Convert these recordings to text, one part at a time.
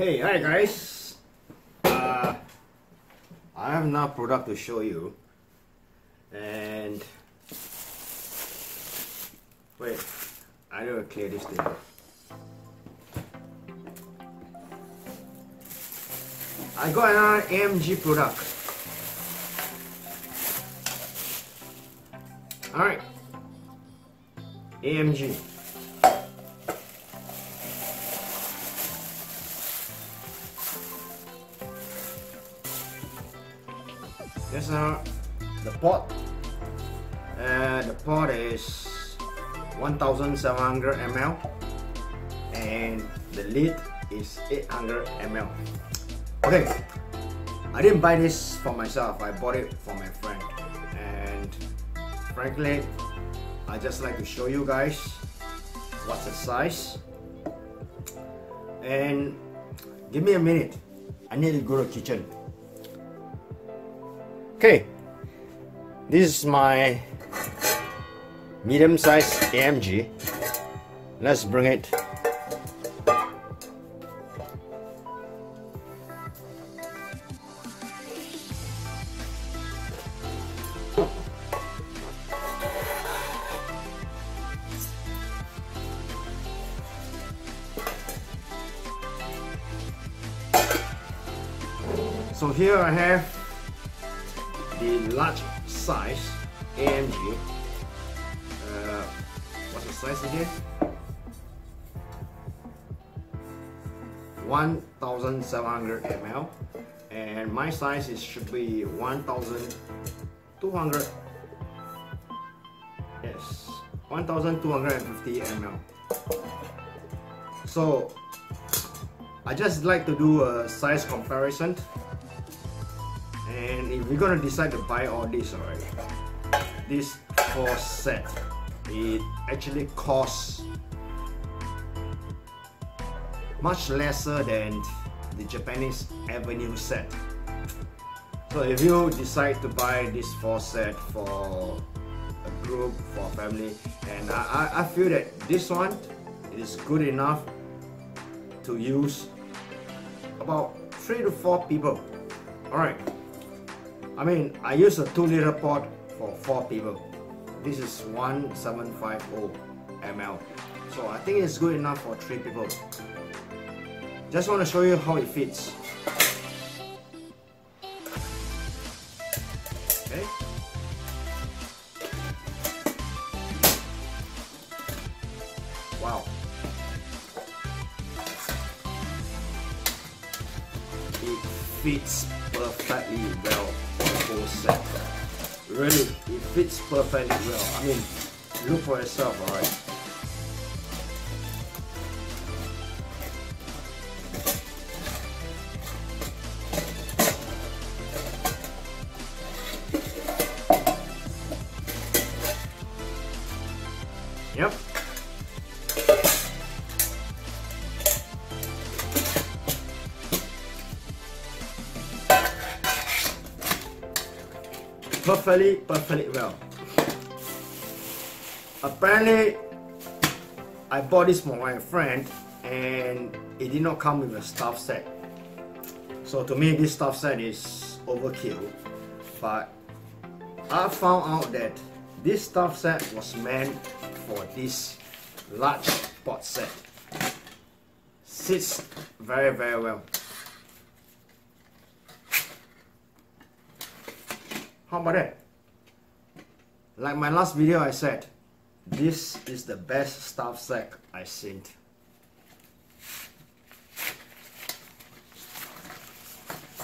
Hey, hi guys. Uh, I have another product to show you, and wait, I to clear this thing. I got another AMG product. All right, AMG. Is uh, the pot. Uh, the pot is 1700 ml and the lid is 800 ml. Okay, I didn't buy this for myself, I bought it for my friend. And frankly, I just like to show you guys what's the size. And give me a minute, I need to go to the kitchen. Okay, this is my medium size AMG. Let's bring it. So here I have the large size AMG. Uh, what's the size again? 1700 ml and my size is should be 1200 yes 1250 ml so I just like to do a size comparison and if we're gonna decide to buy all this alright this four set it actually costs much lesser than the Japanese Evernew set. So if you decide to buy this four set for a group for a family and I, I feel that this one is good enough to use about three to four people. Alright I mean, I use a 2 liter pot for 4 people. This is 1750 ml. So I think it's good enough for 3 people. Just want to show you how it fits. Okay. Wow. It fits perfectly well whole set. Really, it fits perfectly well. I mean, look for yourself, alright. Perfectly, perfectly well. Apparently, I bought this for my friend and it did not come with a stuff sack. So to me, this stuff sack is overkill. But I found out that this stuff sack was meant for this large pot set. Sits very, very well. How about that? Like my last video I said, this is the best stuff sack I've seen.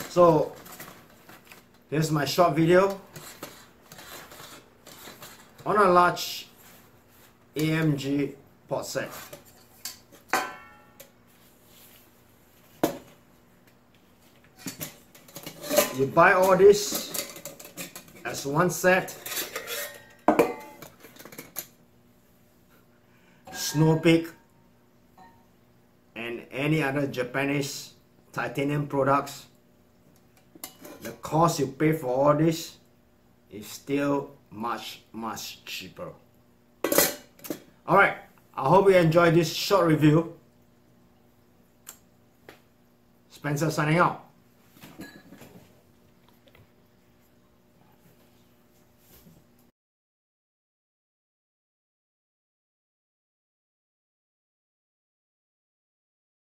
So, here's my short video on a large AMG pot set. You buy all this as one set. Snow Peak and any other Japanese titanium products. The cost you pay for all this is still much much cheaper. Alright, I hope you enjoyed this short review. Spencer signing out.